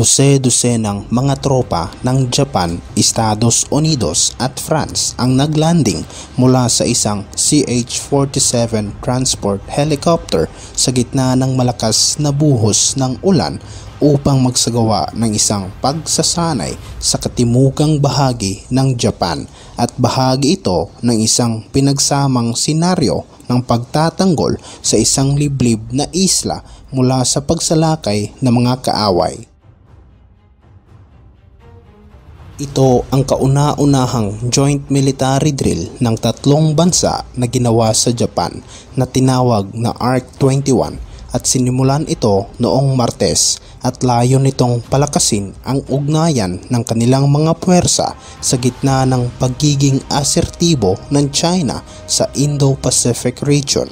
Dose-dosenang mga tropa ng Japan, Estados Unidos at France ang naglanding mula sa isang CH-47 transport helicopter sa gitna ng malakas na buhos ng ulan upang magsagawa ng isang pagsasanay sa katimugang bahagi ng Japan at bahagi ito ng isang pinagsamang senaryo ng pagtatanggol sa isang liblib na isla mula sa pagsalakay ng mga kaaway. Ito ang kauna-unahang joint military drill ng tatlong bansa na ginawa sa Japan na tinawag na ARC-21 at sinimulan ito noong Martes at layo nitong palakasin ang ugnayan ng kanilang mga puwersa sa gitna ng pagiging asertibo ng China sa Indo-Pacific region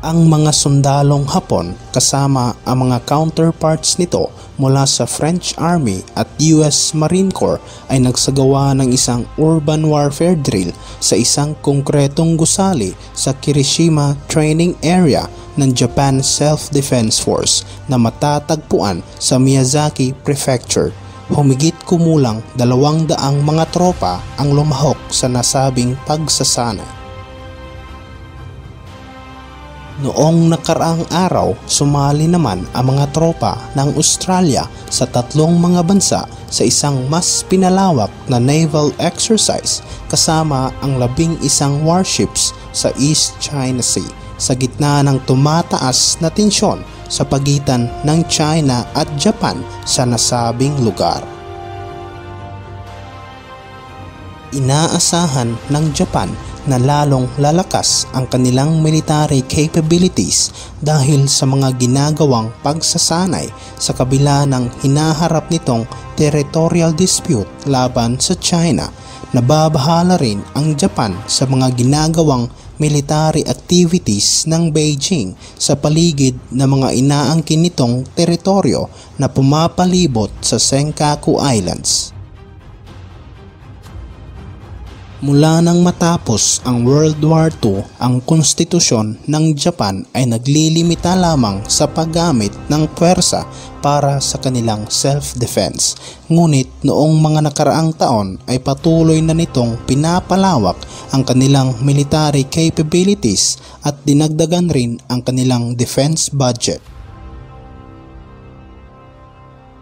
ang mga sundalong Hapon kasama ang mga counterparts nito mula sa French Army at US Marine Corps ay nagsagawa ng isang urban warfare drill sa isang konkretong gusali sa Kirishima Training Area ng Japan Self-Defense Force na matatagpuan sa Miyazaki Prefecture. Humigit kumulang dalawang daang mga tropa ang lumahok sa nasabing pagsasana. Noong nakaraang araw, sumali naman ang mga tropa ng Australia sa tatlong mga bansa sa isang mas pinalawak na naval exercise kasama ang labing isang warships sa East China Sea sa gitna ng tumataas na tensyon sa pagitan ng China at Japan sa nasabing lugar. Inaasahan ng Japan na lalong lalakas ang kanilang military capabilities dahil sa mga ginagawang pagsasanay sa kabila ng hinaharap nitong territorial dispute laban sa China. Nababahala rin ang Japan sa mga ginagawang military activities ng Beijing sa paligid ng mga inaangkin nitong teritoryo na pumapalibot sa Senkaku Islands. Mula nang matapos ang World War II, ang konstitusyon ng Japan ay naglilimita lamang sa paggamit ng puwersa para sa kanilang self-defense. Ngunit noong mga nakaraang taon ay patuloy na nitong pinapalawak ang kanilang military capabilities at dinagdagan rin ang kanilang defense budget.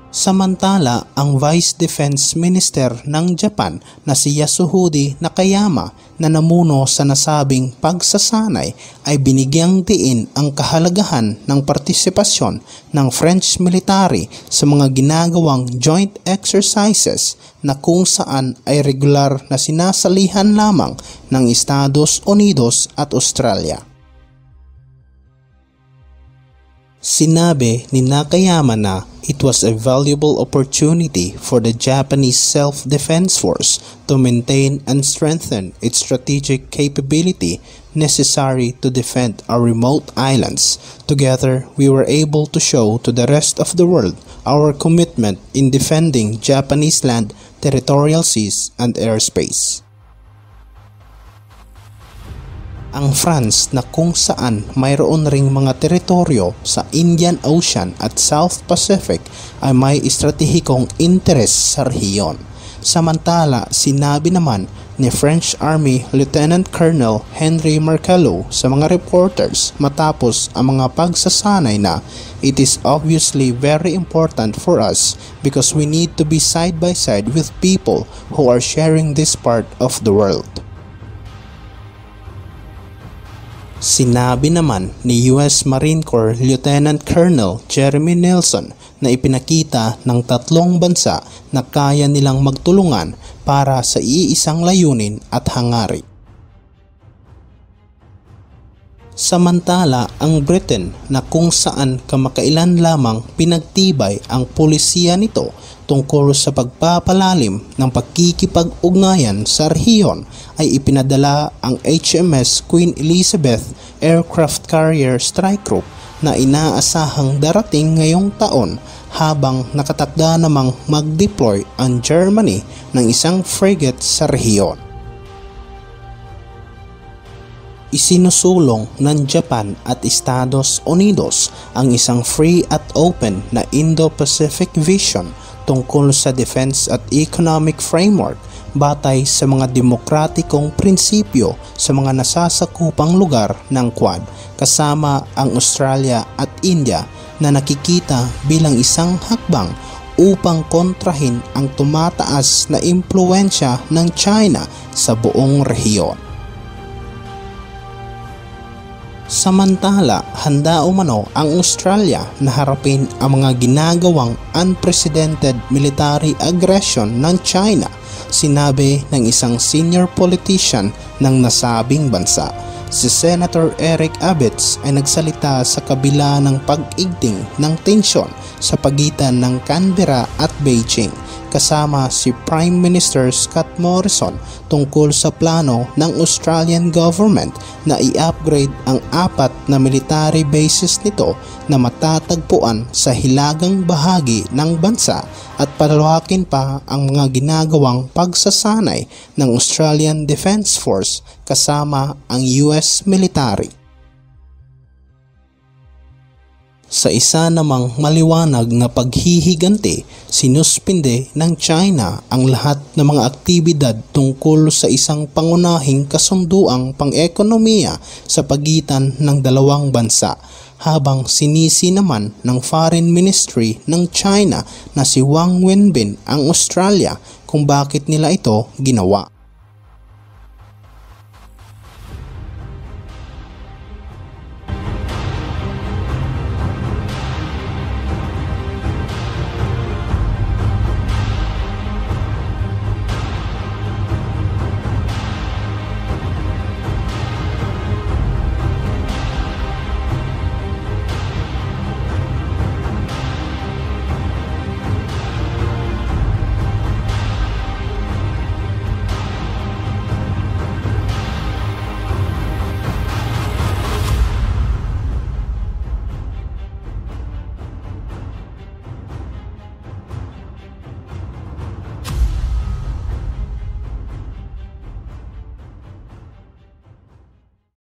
Samantala, ang Vice Defense Minister ng Japan na si Yasuhudi Nakayama na namuno sa nasabing pagsasanay ay binigyang diin ang kahalagahan ng partisipasyon ng French military sa mga ginagawang joint exercises na kung saan ay regular na sinasalihan lamang ng Estados Unidos at Australia. Sinabi ni Nakayama na it was a valuable opportunity for the Japanese Self-Defense Force to maintain and strengthen its strategic capability necessary to defend our remote islands. Together, we were able to show to the rest of the world our commitment in defending Japanese land, territorial seas, and airspace ang France na kung saan mayroon ring mga teritoryo sa Indian Ocean at South Pacific ay may estratehikong interes sa rehiyon. Samantala, sinabi naman ni French Army Lieutenant Colonel Henry Markello sa mga reporters matapos ang mga pagsasanay na it is obviously very important for us because we need to be side by side with people who are sharing this part of the world. Sinabi naman ni US Marine Corps Lieutenant Colonel Jeremy Nelson na ipinakita ng tatlong bansa na kaya nilang magtulungan para sa iisang layunin at hangarin. Samantala ang Britain na kung saan kamakailan lamang pinagtibay ang polisiya nito tungkol sa pagpapalalim ng pagkikipag-ugnayan sa rehiyon ay ipinadala ang HMS Queen Elizabeth Aircraft Carrier Strike Group na inaasahang darating ngayong taon habang nakatakda namang mag-deploy ang Germany ng isang frigate sa rehiyon. isinusulong ng Japan at Estados Unidos ang isang free at open na Indo-Pacific vision tungkol sa defense at economic framework batay sa mga demokratikong prinsipyo sa mga nasasakupang lugar ng Quad kasama ang Australia at India na nakikita bilang isang hakbang upang kontrahin ang tumataas na impluensya ng China sa buong rehiyon. Samantala, handa umano ang Australia na harapin ang mga ginagawang unprecedented military aggression ng China, sinabi ng isang senior politician ng nasabing bansa. Si Senator Eric Abetz ay nagsalita sa kabila ng pag-igting ng tensyon sa pagitan ng Canberra at Beijing kasama si Prime Minister Scott Morrison tungkol sa plano ng Australian government na i-upgrade ang apat na military bases nito na matatagpuan sa hilagang bahagi ng bansa at palawakin pa ang mga ginagawang pagsasanay ng Australian Defence Force kasama ang US military. Sa isa namang maliwanag na paghihiganti, sinuspinde ng China ang lahat ng mga aktibidad tungkol sa isang pangunahing kasunduang pang-ekonomiya sa pagitan ng dalawang bansa habang sinisi naman ng Foreign Ministry ng China na si Wang Wenbin ang Australia kung bakit nila ito ginawa.